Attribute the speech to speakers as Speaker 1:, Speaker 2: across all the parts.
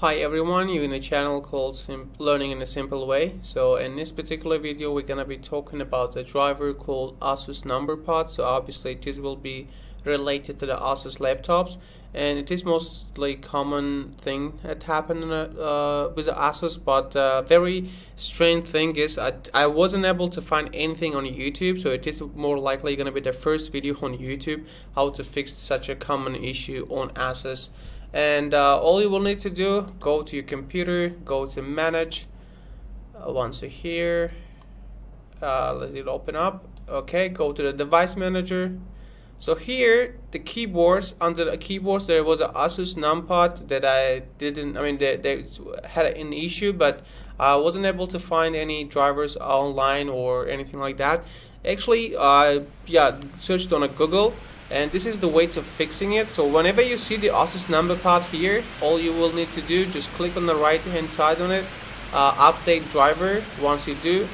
Speaker 1: Hi everyone, you're in a channel called Sim Learning in a Simple Way. So in this particular video we're gonna be talking about a driver called Asus NumberPad. So obviously this will be related to the Asus laptops and it is mostly common thing that happened uh, with the Asus but uh, very strange thing is I, I wasn't able to find anything on YouTube so it is more likely gonna be the first video on YouTube how to fix such a common issue on Asus and uh, all you will need to do go to your computer go to manage. Uh, once you're here uh, let it open up. Okay go to the device manager. So here the keyboards under the keyboards there was a Asus numpad that I didn't I mean they, they had an issue but I wasn't able to find any drivers online or anything like that. Actually I yeah searched on a Google and this is the way to fixing it. So whenever you see the Asus number NumberPad here all you will need to do just click on the right hand side on it uh, update driver. Once you do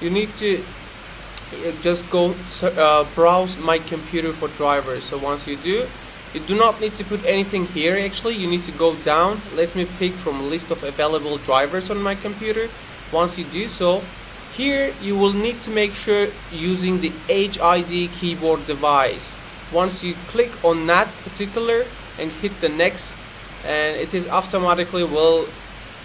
Speaker 1: you need to uh, just go uh, browse my computer for drivers. So once you do you do not need to put anything here actually. You need to go down. Let me pick from list of available drivers on my computer. Once you do so here you will need to make sure using the HID keyboard device once you click on that particular and hit the next and it is automatically will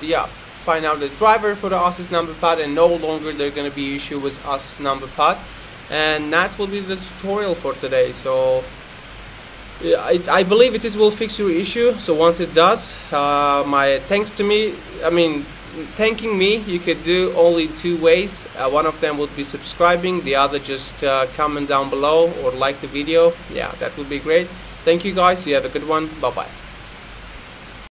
Speaker 1: yeah find out the driver for the Asus NumberPad and no longer there gonna be issue with Asus NumberPad and that will be the tutorial for today. So I, I believe it is will fix your issue. So once it does uh, my thanks to me I mean thanking me you could do only two ways. Uh, one of them would be subscribing the other just uh, comment down below or like the video. Yeah that would be great. Thank you guys. You have a good one. Bye bye